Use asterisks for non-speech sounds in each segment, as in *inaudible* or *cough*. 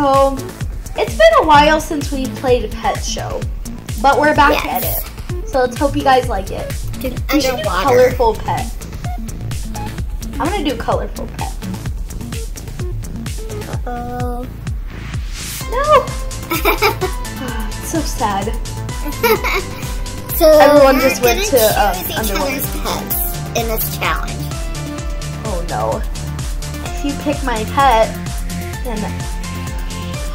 So, it's been a while since we played a Pet Show, but we're back Yes. at it. So let's hope you guys like it. Do We should do colorful pet. I'm gonna do colorful pet. Oh. No! *laughs* so sad. *laughs* so Everyone just went gonna um, underwater. pets in this challenge. Oh no. If you pick my pet, then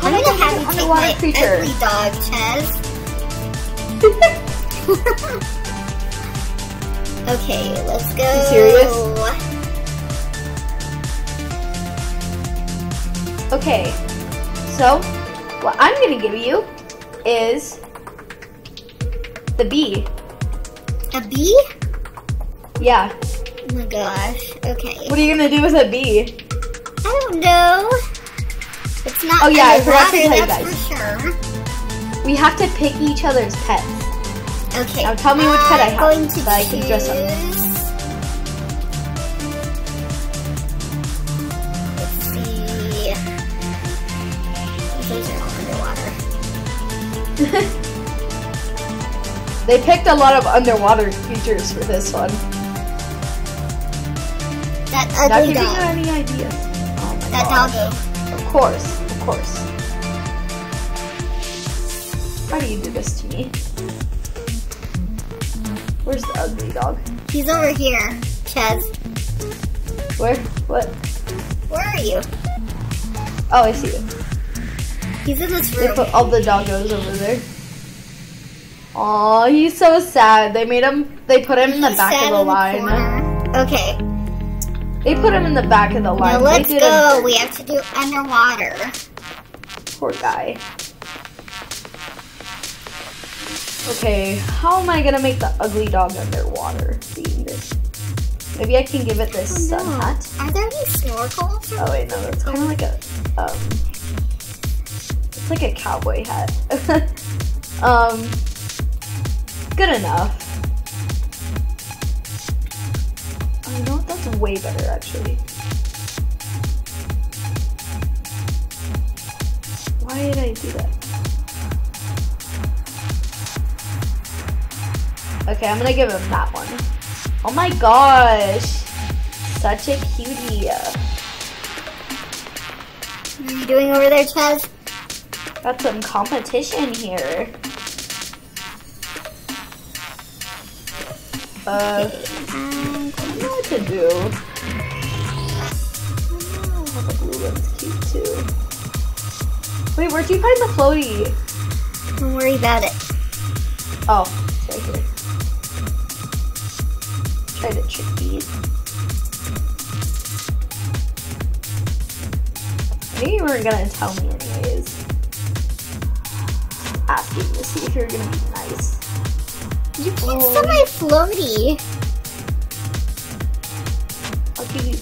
I'm gonna have you pick my creature? ugly dog, Chez. *laughs* okay, let's go. You serious? Okay, so what I'm gonna give you is the bee. A bee? Yeah. Oh my gosh. Okay. What are you gonna do with a bee? I don't know. It's not Oh, yeah, I forgot to tell you for sure. We have to pick each other's pets. Okay. Now tell me which pet I have, going to so I can dress up. Let's see. Those are all underwater. They picked a lot of underwater creatures for this one. That ugly dog. any ideas. Oh That gosh. doggo. Of course, of course. Why do you do this to me? Where's the ugly dog? He's over here. Chez, Where? What? where are you? Oh, I see you. He's in this They room. put all the doggos over there. Aw, he's so sad. They made him. They put him in the back of the line. Okay, They put him in the back of the line. now let's go. him- We have to do underwater. Poor guy. Okay, how am I gonna make the ugly dog underwater? Seeing this. Maybe I can give it this Oh, sun no. hat. Are there any snorkels? Oh wait, no, that's kind of like a um, it's like a cowboy hat. *laughs* um, good enough. You know what? That's way better actually. Why did I do that? Okay, I'm gonna give him that one. Oh my gosh, such a cutie. What are you doing over there, Chez? Got some competition here. Uh, *laughs* what to do. Oh, the blue one's cute too. Wait, where'd you find the floaty? don't worry about it. Oh, it's right here. Try to trick these. I knew you weren't gonna tell me anyways. Asking to see if you're gonna be nice. You can't Oh. my floaty.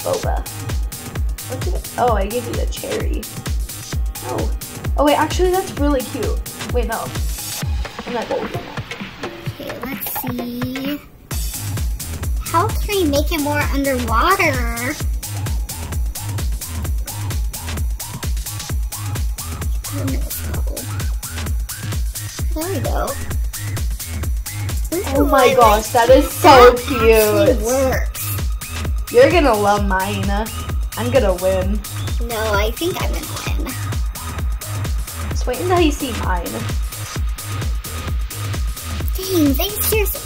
Boba. What did I- oh, I gave you the cherry. Oh. Oh wait, actually that's really cute. Wait, no. I'm not that. Okay, let's see. How can I make it more underwater? There we go. Oh my gosh, that is so cute. You're gonna love mine. I'm gonna win. No, I think I'm gonna win. Just wait until you see mine. Dang, they seriously.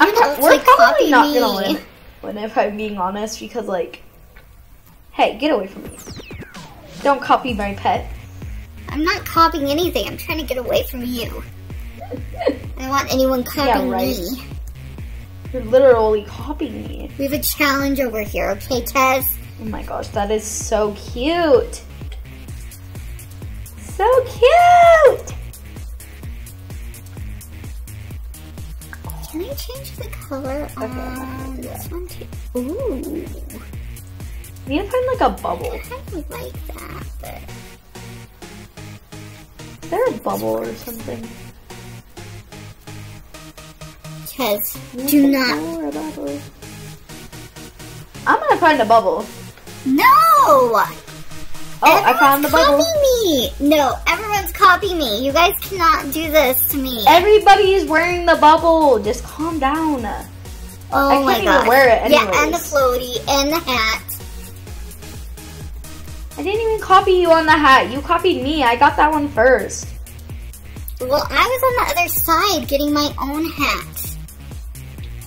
I'm else, we're like, probably not me. gonna win. When if I'm being honest, because like, hey, get away from me! Don't copy my pet. I'm not copying anything. I'm trying to get away from you. *laughs* I don't want anyone copying right. me. You're literally copying me. We have a challenge over here, okay, Tez? Oh my gosh, that is so cute. So cute. Can I change the color on this one too? Ooh, I need to find like a bubble. I kind of like that, but Is there a bubble or something? Tez, do not. I'm gonna find a bubble. No! Oh, I found the bubble. Copy me. No, everyone's copying me. You guys cannot do this to me. Everybody's wearing the bubble. Just calm down. oh I my can't god. even wear it Yeah, and the floaty and the hat. I didn't even copy you on the hat. You copied me. I got that one first. Well, I was on the other side getting my own hat.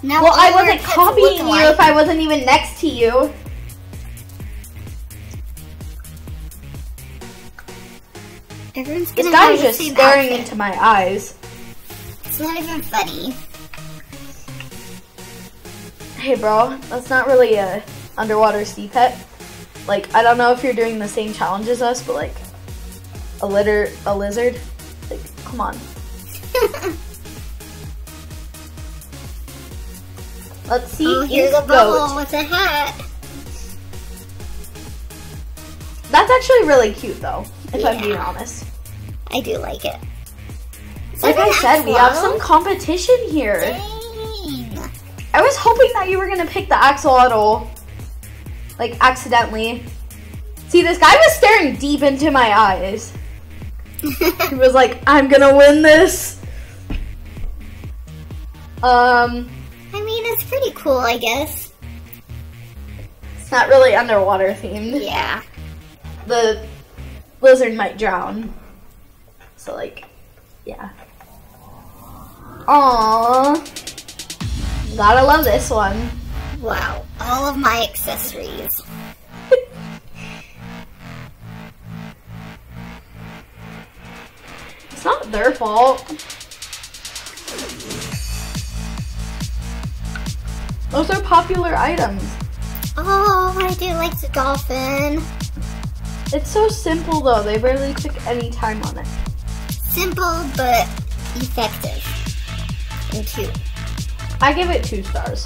Now Well, I wasn't copying you if I wasn't even next to you. Everyone's This is just staring outfit. into my eyes. It's not even funny. Hey, bro, that's not really a underwater sea pet. Like, I don't know if you're doing the same challenge as us, but like, a litter, a lizard. Like, come on. *laughs* Let's see. oh, here's a bubble with a hat. That's actually really cute, though. If I'm being honest. I do like it. Like I said, we have some competition here. Dang. I was hoping that you were gonna pick the axolotl, like accidentally. See, this guy was staring deep into my eyes. *laughs* He was like, "I'm gonna win this." Um, cool, I guess. it's not really underwater themed. Yeah. The lizard might drown. So like, yeah. Aww. Gotta love this one. Wow. All of my accessories. *laughs* It's not their fault. Those are popular items. Oh, I do like the dolphin. It's so simple though, they barely took any time on it. Simple but effective. And cute. I give it two stars.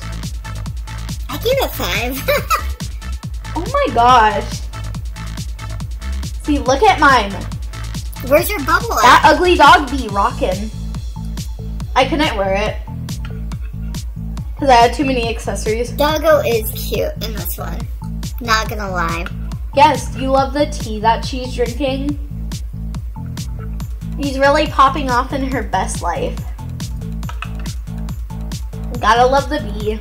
I give it five. *laughs* Oh my gosh. See, look at mine. Where's your bubble at? That ugly dog be rockin'. I couldn't wear it. Because I had too many accessories. Doggo is cute in this one. Not gonna lie. Yes, you love the tea that she's drinking. He's really popping off in her best life. Gotta love the bee.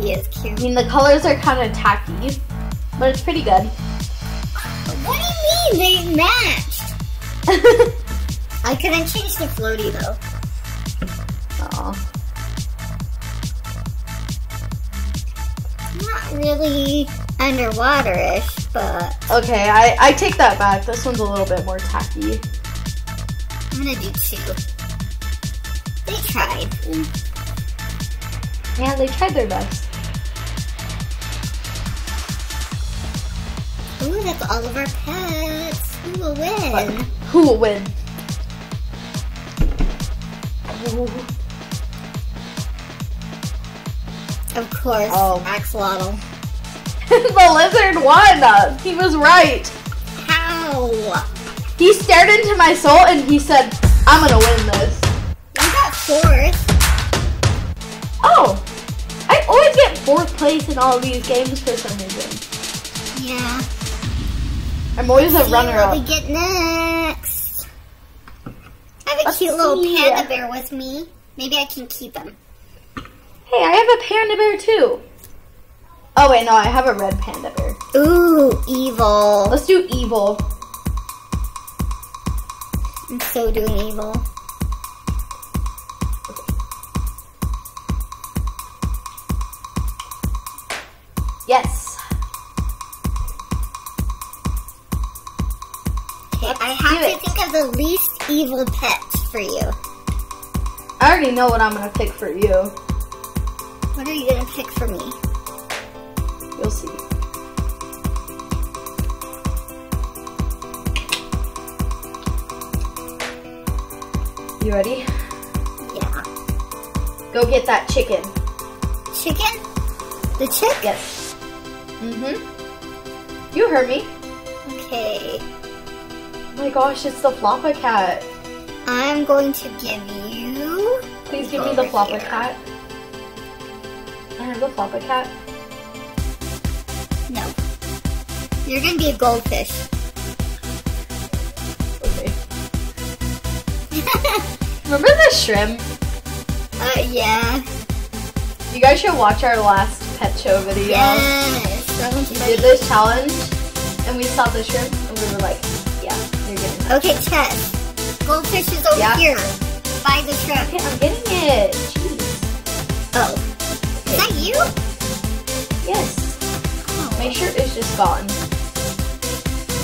He is cute. I mean, the colors are kind of tacky, but it's pretty good. What do you mean they matched? *laughs* I couldn't change the floaty though. Aw. Really underwater-ish, but Okay, I, I take that back. This one's a little bit more tacky. I'm gonna do two. They tried. Yeah, they tried their best. Ooh, that's all of our pets. Who will win? Who will win? Ooh. Of course, Oh. axolotl. *laughs* the lizard won! He was right. How? He stared into my soul and he said, I'm gonna win this. got fourth. Oh! I always get fourth place in all these games for some reason. Yeah. I'm always a See runner what we get next. I have a Let's cute little see. panda bear with me. Maybe I can keep him. Hey, I have a panda bear too. Oh wait, no, I have a red panda bear. Ooh, evil. Let's do evil. I'm so doing evil. Yes. Okay, I have to it. think of the least evil pets for you. I already know what I'm gonna pick for you. What are you gonna pick for me? You'll see. You ready? Yeah. Go get that chicken. Chicken? The chick? Yes. Mm-hmm. You heard me. Okay. Oh my gosh, it's the Floppa cat. I'm going to give you. Please give me the Floppa here. cat. Have the Floppa cat. No. You're gonna be a goldfish. Okay. *laughs* Remember the shrimp? uh, yeah. You guys should watch our last pet show video. Yes. That one's We funny. did this challenge, and we saw the shrimp, and we were like, yeah, you're getting it. Okay, Chez. Goldfish is over Yeah. here. By the shrimp. Okay, I'm getting it. Jeez. Oh. Is that you? Yes. Oh. My shirt is just gone.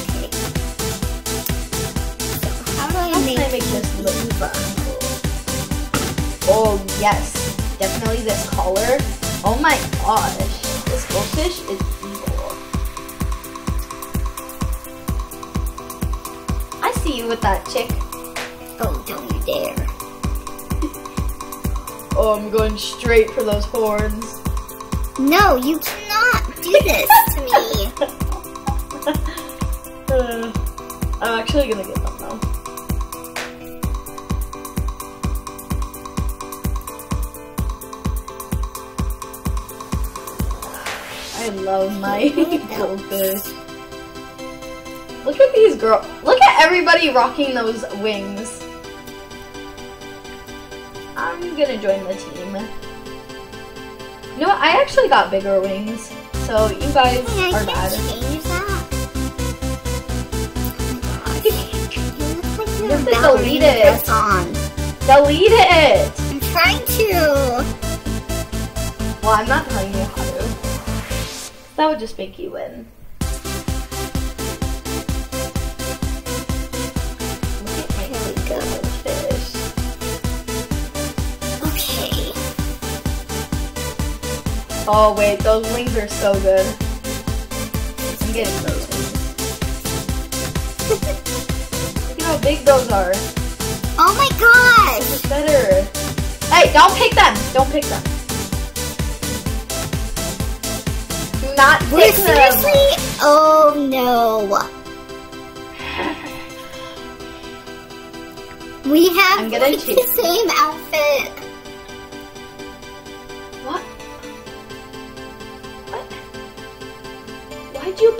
Okay. So how do I How make, I make this look fun? Oh, yes. Definitely this collar. Oh my gosh. This goldfish is evil. I see you with that chick. Oh, don't you dare. Oh, I'm going straight for those horns. No, you cannot do this to me. Uh, *laughs* I'm actually gonna get them though. I love my goldfish. Look at these girls. Look at everybody rocking those wings. Gonna join the team. You know what? I actually got bigger wings. So you guys Hey, I are bad. change that. Oh. You look like You you have have to delete it. on. Delete it! I'm trying to. Well, I'm not telling you how to. That would just make you win. Oh wait, those wings are so good. I'm getting those wings. Look at how big those are. Oh my gosh! It's better. Hey, don't pick them! Don't pick them. Do not Wait, pick them. seriously? Oh no. *laughs* We have like, the same outfit.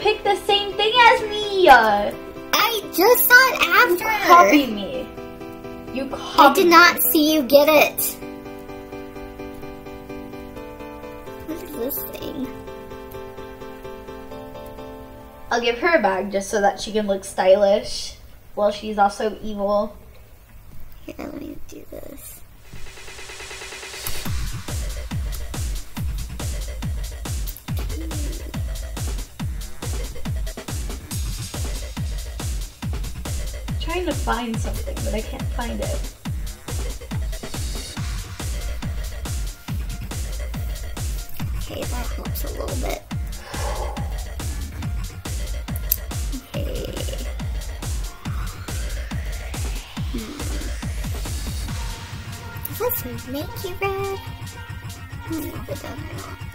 Pick the same thing as me? I just saw it after. you copied me. You copied I did not see you get it. What is this thing? I'll give her a bag just so that she can look stylish. Well, she's also evil. Here, let me do this. Trying to find something, but I can't find it. Okay, that helps a little bit. Okay. Hmm. Does this make you red? Know if it does not.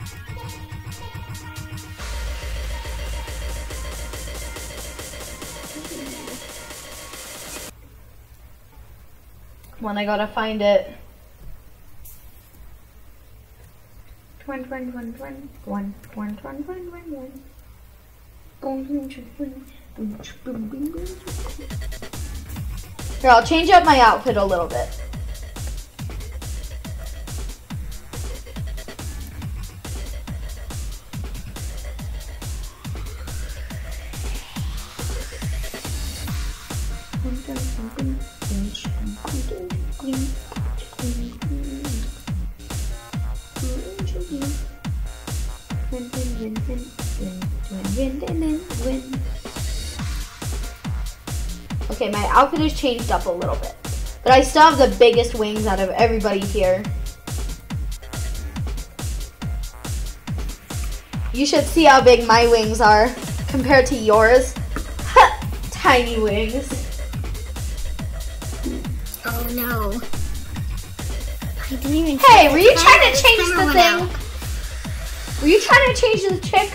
On, I gotta find it. Twin, twin, twin, twin, one, one, twin, twin, one, one. Here, I'll change up my outfit a little bit. Outfit is changed up a little bit. But I still have the biggest wings out of everybody here. You should see how big my wings are compared to yours. *laughs* Tiny wings. Oh no. I didn't even Hey, were you trying to change the thing? out. Were you trying to change the chick?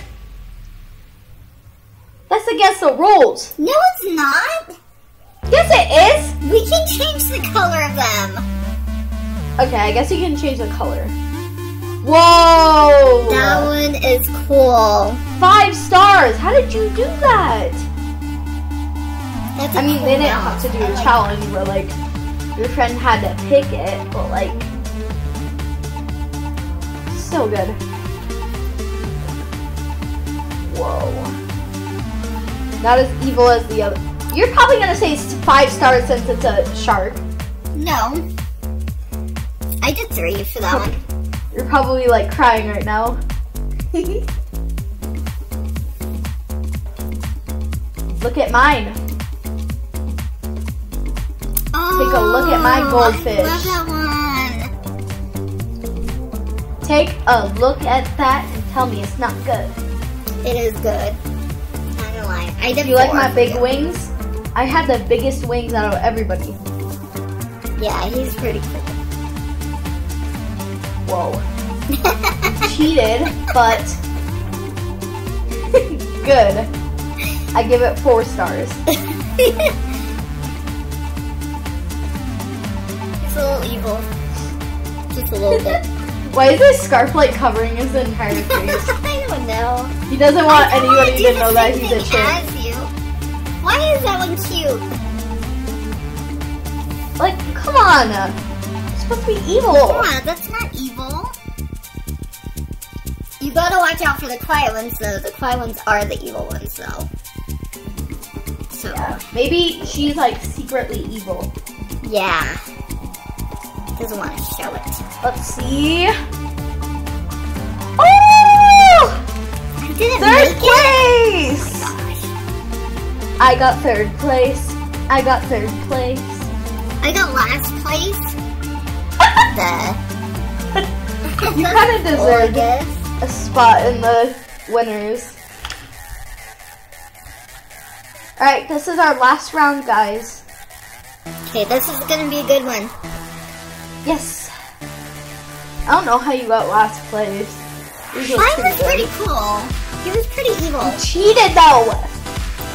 That's against the rules. No, it's not. Yes, it is. We can change the color of them. Okay, I guess you can change the color. Whoa! That one is cool. Five stars. How did you do that? That's I mean, cool they didn't have to do I a like challenge where like your friend had to pick it, but like so good. Whoa. Not as evil as the other. You're probably gonna say five stars since it's a shark. No. I did three for that one. *laughs* You're probably like crying right now. *laughs* Look at mine. Oh, a look at my oh, goldfish. I love that one. Take a look at that and tell me it's not good. It is good. Not gonna lie. I did Do you like my big wings? I had the biggest wings out of everybody. Yeah, he's pretty cool. Whoa. *laughs* Cheated, but good. I give it four stars. *laughs* He's a little evil. Just a little bit. *laughs* Why is this scarf like covering his entire face? I don't know. He doesn't want I don't wanna anybody to know that he's a chimp. Why is that one cute? Like, come on. It's supposed to be evil. Yeah, that's not evil. You gotta watch out for the quiet ones, though. The quiet ones are the evil ones, though. So, Yeah. Maybe she's like secretly evil. yeah. Doesn't want to show it. Let's see. Oh! I didn't Third place! I got third place. I got third place. I got last place. *laughs* the. You kinda *laughs* deserved Oldest. a spot in the winners. Alright, this is our last round, guys. Okay, this is gonna be a good one. Yes. I don't know how you got last place. Mine was pretty cool. He was pretty evil. He cheated though.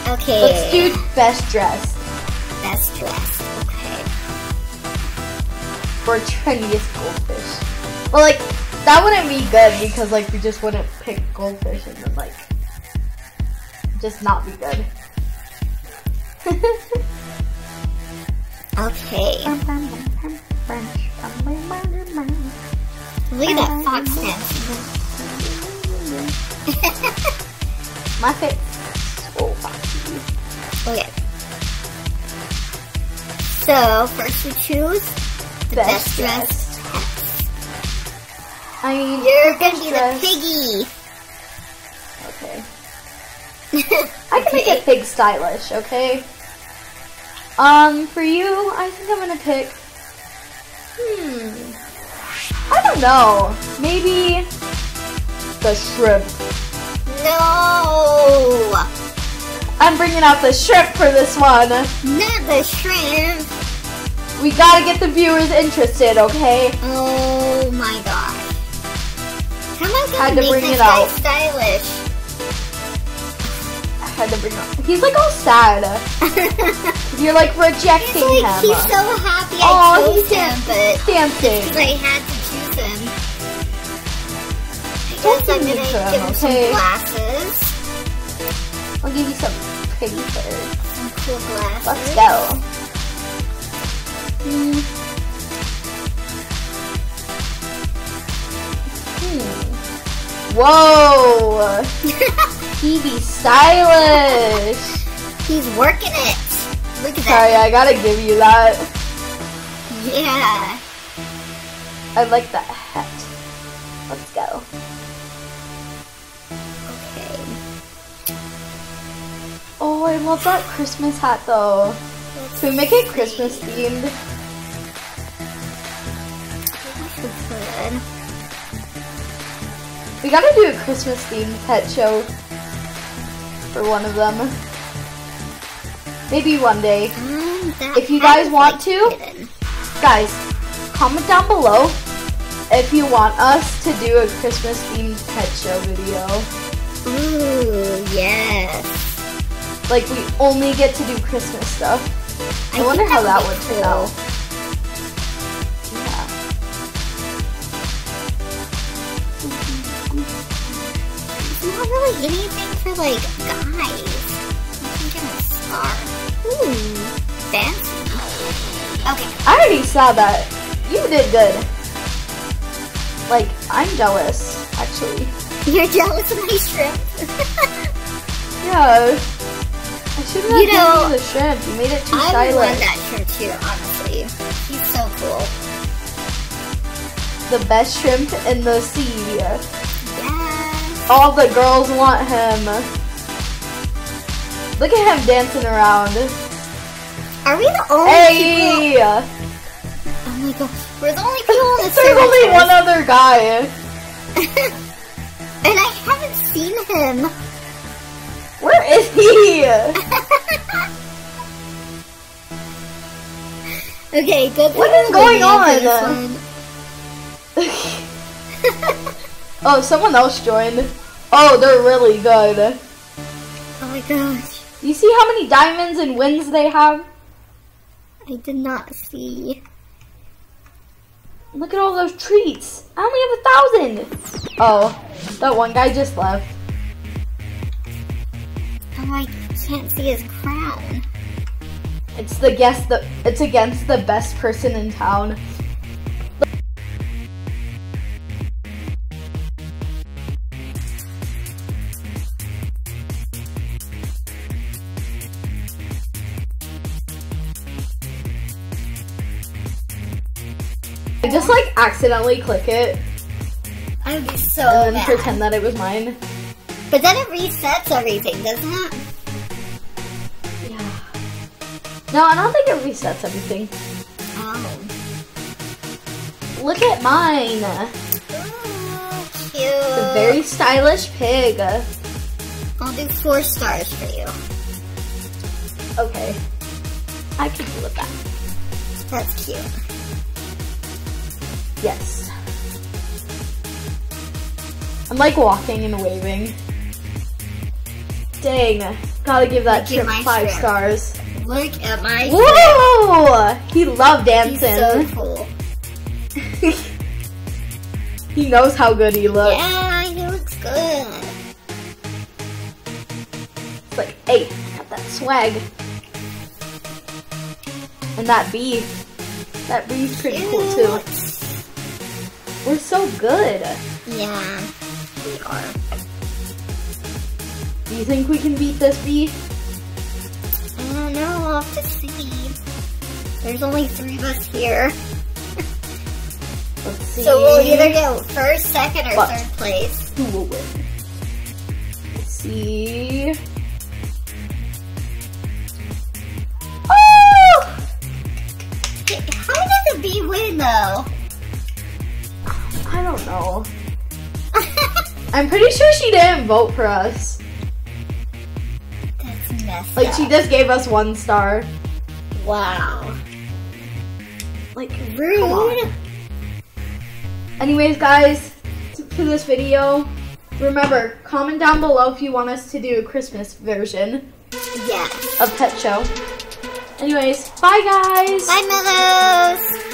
Okay. Let's do best dressed best dress. Okay. for trendiest goldfish. Well, like that wouldn't be good because like we just wouldn't pick goldfish and then like just not be good. Okay. *laughs* Look at that fox dance. My face. Okay. So first we choose the best, dressed. I mean, You're gonna best be dressed- the piggy. Okay. *laughs* I can make it pig stylish, okay? Um, for you, I think I'm gonna pick. Hmm. I don't know. Maybe the shrimp. no, I'm bringing out the shrimp for this one. not the shrimp. We gotta get the viewers interested, okay? Oh my gosh. How am I Had gonna to make bring this it guy out. stylish? I had to bring out. He's like all sad. *laughs* You're like rejecting He's like, him. he's so happy I Oh, chose he's him, but dancing. because I had to choose him. I Don't guess I'm gonna to him, give him some glasses. I'll give you some pretty fur. Some cool. Let's go. Hmm. Hmm. Whoa! *laughs* He be stylish. He's working it. Look at Sorry, that. I gotta give you that. Yeah. I like that hat. Let's go. I love that Christmas hat though. Can we make it Christmas themed? We gotta do a Christmas themed pet show for one of them. Maybe one day. Mm, that If you guys want like, to- hidden. Guys, comment down below if you want us to do a Christmas themed pet show video. Ooh, yes. Like we only get to do Christmas stuff. I, think wonder how that would turn cool. out. Yeah. really anything for like guys. I give him a star. Ooh, fancy. Okay. I already saw that. You did good. Like, I'm jealous, actually. You're jealous of my shrimp. *laughs* Yeah. I shouldn't have You know, you the shrimp. You made it too I would that shrimp too, honestly. He's so cool. The best shrimp in the sea. Yes. All the girls want him. Look at him dancing around. Are we the only people? Hey! Oh my god, we're the only *laughs* people in the There's only one other guy. *laughs* and I okay, good. What is going on? *laughs* oh, someone else joined. Oh, they're really good. Oh my gosh, You see how many diamonds and wins they have? I did not see. Look at all those treats. I only have a thousand. Oh, that one guy just left. Oh, I can't see his crown. It's the guess the it's against the best person in town. I just like accidentally click it I would be so and pretend that it was mine. But then it resets everything, doesn't it? No, I don't think it resets everything. Oh. Look at mine. Ooh, cute. It's a very stylish pig. I'll do four stars for you. Okay. I can deal with that. That's cute. Yes. I'm like walking and waving. Dang. Gotta give that at trip five stars. Look at my Whoa! He loved He's so dancing. cool. *laughs* he knows how good he looks. Yeah, he looks good. It's like, hey, got that swag. And that bee. That bee's pretty cool too. We're so good. Yeah, we are. Do you think we can beat this bee? Don't know, I'll have to see. There's only three of us here. Let's see. *laughs* So we'll either go first, second, or third place. Who will win? Let's see. Oh! How did the bee win though? I don't know. *laughs* I'm pretty sure she didn't vote for us. Like up. she just gave us one star. Wow. Like Rude. Anyways, guys, for this video, remember comment down below if you want us to do a Christmas version Yeah. of Pet Show. Anyways, bye guys. Bye, Mellowz.